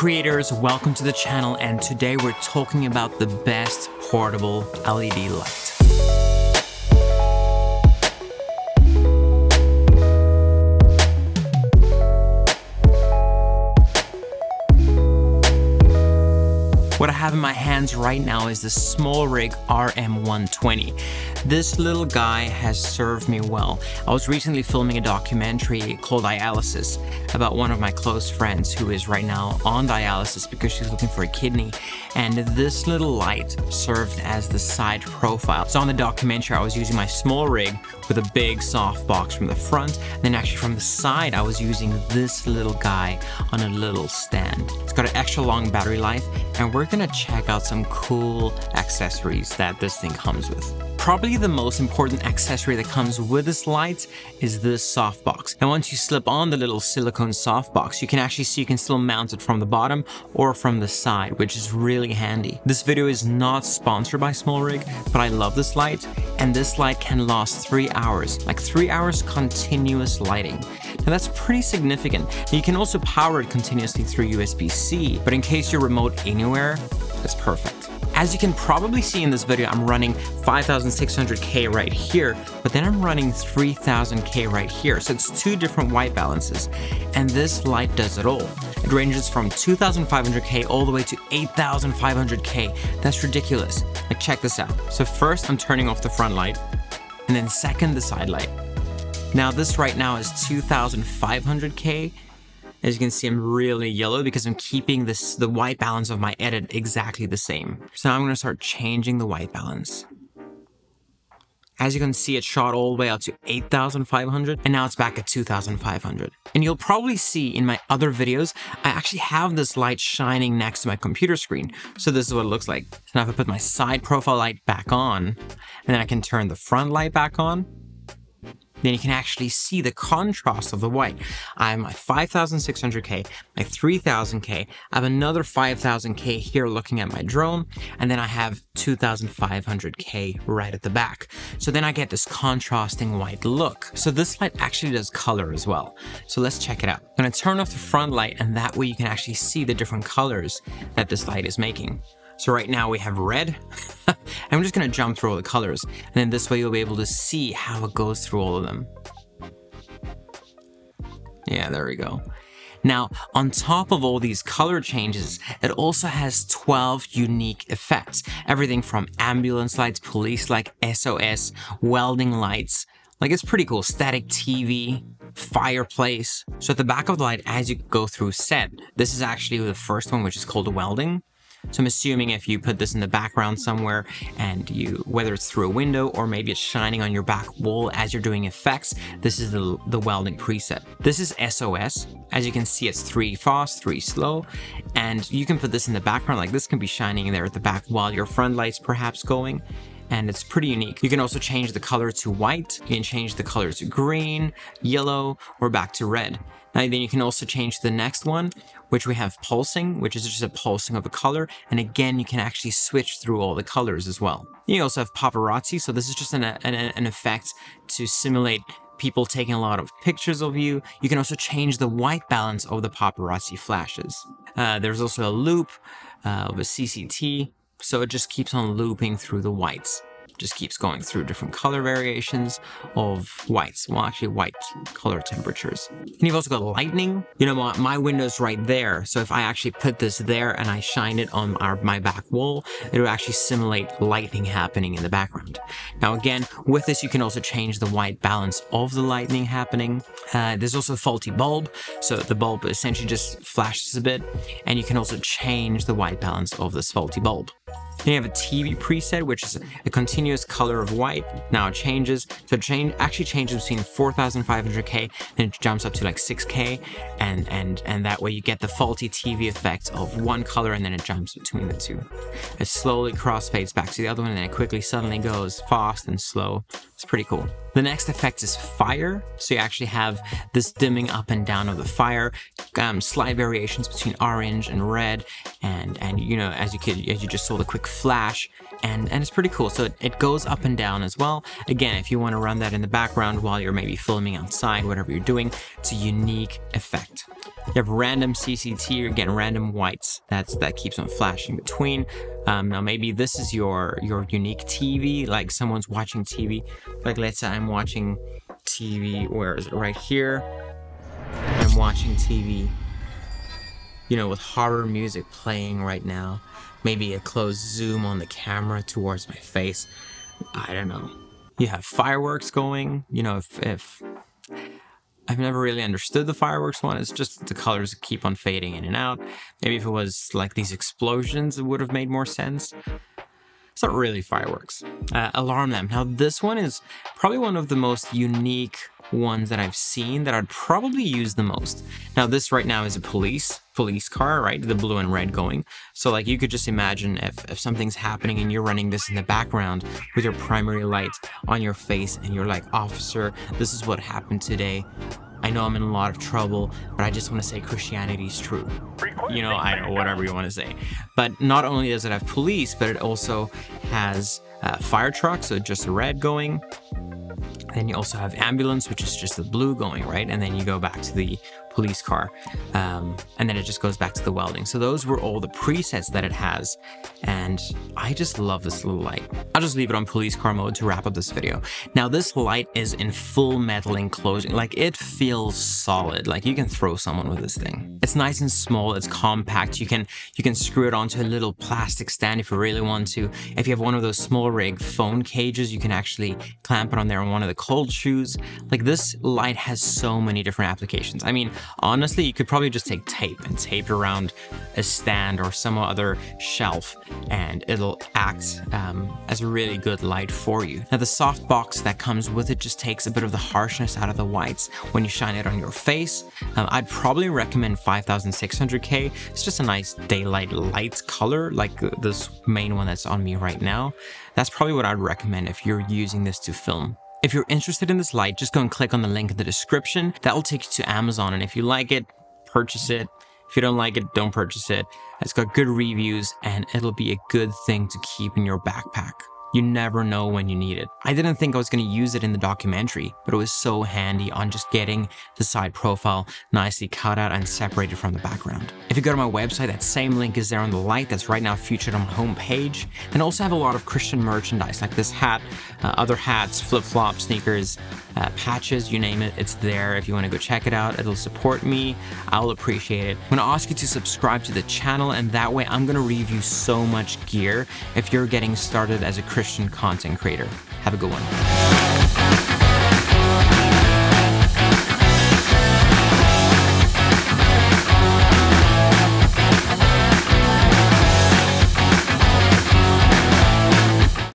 creators, welcome to the channel and today we're talking about the best portable LED light. What I have in my hands right now is the Smallrig RM120. This little guy has served me well. I was recently filming a documentary called Dialysis about one of my close friends who is right now on dialysis because she's looking for a kidney. And this little light served as the side profile. So on the documentary, I was using my Smallrig with a big soft box from the front. And then actually from the side, I was using this little guy on a little stand. It's got an extra long battery life and we're gonna check out some cool accessories that this thing comes with. Probably the most important accessory that comes with this light is this softbox. And once you slip on the little silicone softbox, you can actually see you can still mount it from the bottom or from the side, which is really handy. This video is not sponsored by Smallrig, but I love this light, and this light can last three hours, like three hours continuous lighting. Now that's pretty significant. You can also power it continuously through USB-C, but in case you're remote anywhere, it's perfect. As you can probably see in this video, I'm running 5600K right here, but then I'm running 3000K right here. So it's two different white balances. And this light does it all. It ranges from 2500K all the way to 8500K. That's ridiculous. Like check this out. So first I'm turning off the front light and then second the side light. Now this right now is 2500K as you can see, I'm really yellow because I'm keeping this the white balance of my edit exactly the same. So now I'm going to start changing the white balance. As you can see, it shot all the way out to 8,500 and now it's back at 2,500. And you'll probably see in my other videos, I actually have this light shining next to my computer screen. So this is what it looks like. So now if I put my side profile light back on, and then I can turn the front light back on, then you can actually see the contrast of the white. I have my 5600K, my 3000K, I have another 5000K here looking at my drone, and then I have 2500K right at the back. So then I get this contrasting white look. So this light actually does color as well. So let's check it out. I'm gonna turn off the front light and that way you can actually see the different colors that this light is making. So right now we have red. I'm just gonna jump through all the colors. And then this way you'll be able to see how it goes through all of them. Yeah, there we go. Now, on top of all these color changes, it also has 12 unique effects. Everything from ambulance lights, police like SOS, welding lights. Like it's pretty cool. Static TV, fireplace. So at the back of the light, as you go through set, this is actually the first one, which is called welding. So I'm assuming if you put this in the background somewhere and you, whether it's through a window or maybe it's shining on your back wall as you're doing effects, this is the, the welding preset. This is SOS. As you can see, it's three fast, three slow, and you can put this in the background, like this can be shining there at the back while your front light's perhaps going and it's pretty unique. You can also change the color to white, you can change the color to green, yellow, or back to red. Now then you can also change the next one, which we have pulsing, which is just a pulsing of a color. And again, you can actually switch through all the colors as well. You also have paparazzi. So this is just an, an, an effect to simulate people taking a lot of pictures of you. You can also change the white balance of the paparazzi flashes. Uh, there's also a loop uh, of a CCT. So it just keeps on looping through the whites just keeps going through different color variations of whites. Well, actually white color temperatures. And you've also got lightning. You know, my, my window's right there. So if I actually put this there and I shine it on our, my back wall, it will actually simulate lightning happening in the background. Now again, with this, you can also change the white balance of the lightning happening. Uh, there's also a faulty bulb. So the bulb essentially just flashes a bit and you can also change the white balance of this faulty bulb. Then you have a TV preset, which is a continuous color of white. Now it changes. So it change, actually changes between 4,500K, then it jumps up to like 6K. And, and, and that way you get the faulty TV effect of one color and then it jumps between the two. It slowly crossfades back to the other one and then it quickly suddenly goes fast and slow. It's pretty cool. The next effect is fire. So you actually have this dimming up and down of the fire, um, slight variations between orange and red. And, and you know, as you could, as you just saw the quick flash and, and it's pretty cool. So it, it goes up and down as well. Again, if you want to run that in the background while you're maybe filming outside, whatever you're doing, it's a unique effect. You have random CCT, getting random whites. That's that keeps on flashing between. Um, now maybe this is your your unique TV, like someone's watching TV. Like let's say I'm watching TV, where is it? Right here. I'm watching TV, you know, with horror music playing right now. Maybe a close zoom on the camera towards my face. I don't know. You have fireworks going, you know, if, if I've never really understood the fireworks one. It's just the colors keep on fading in and out. Maybe if it was like these explosions, it would have made more sense. It's not really fireworks. Uh, alarm lamp. Now this one is probably one of the most unique ones that I've seen that I'd probably use the most. Now this right now is a police police car, right? The blue and red going. So like you could just imagine if, if something's happening and you're running this in the background with your primary light on your face and you're like, officer, this is what happened today. I know I'm in a lot of trouble, but I just want to say Christianity is true. You know, I whatever you want to say. But not only does it have police, but it also has uh, fire trucks, so just red going. Then you also have ambulance, which is just the blue going, right? And then you go back to the police car. Um, and then it just goes back to the welding. So those were all the presets that it has. And I just love this little light. I'll just leave it on police car mode to wrap up this video. Now this light is in full metal enclosing. Like it feels solid. Like you can throw someone with this thing. It's nice and small. It's compact. You can you can screw it onto a little plastic stand if you really want to. If you have one of those Smallrig phone cages, you can actually clamp it on there on one of the cold shoes. Like this light has so many different applications. I mean, Honestly, you could probably just take tape and tape it around a stand or some other shelf and it'll act um, as a really good light for you. Now the soft box that comes with it just takes a bit of the harshness out of the whites when you shine it on your face. Um, I'd probably recommend 5600K. It's just a nice daylight light color like this main one that's on me right now. That's probably what I'd recommend if you're using this to film. If you're interested in this light, just go and click on the link in the description. That will take you to Amazon. And if you like it, purchase it. If you don't like it, don't purchase it. It's got good reviews and it'll be a good thing to keep in your backpack. You never know when you need it. I didn't think I was going to use it in the documentary, but it was so handy on just getting the side profile nicely cut out and separated from the background. If you go to my website, that same link is there on the light that's right now featured on my homepage. And also have a lot of Christian merchandise like this hat, uh, other hats, flip-flops, sneakers, uh, patches, you name it, it's there. If you want to go check it out, it'll support me. I'll appreciate it. I'm going to ask you to subscribe to the channel and that way I'm going to review so much gear if you're getting started as a Christian content creator. Have a good one.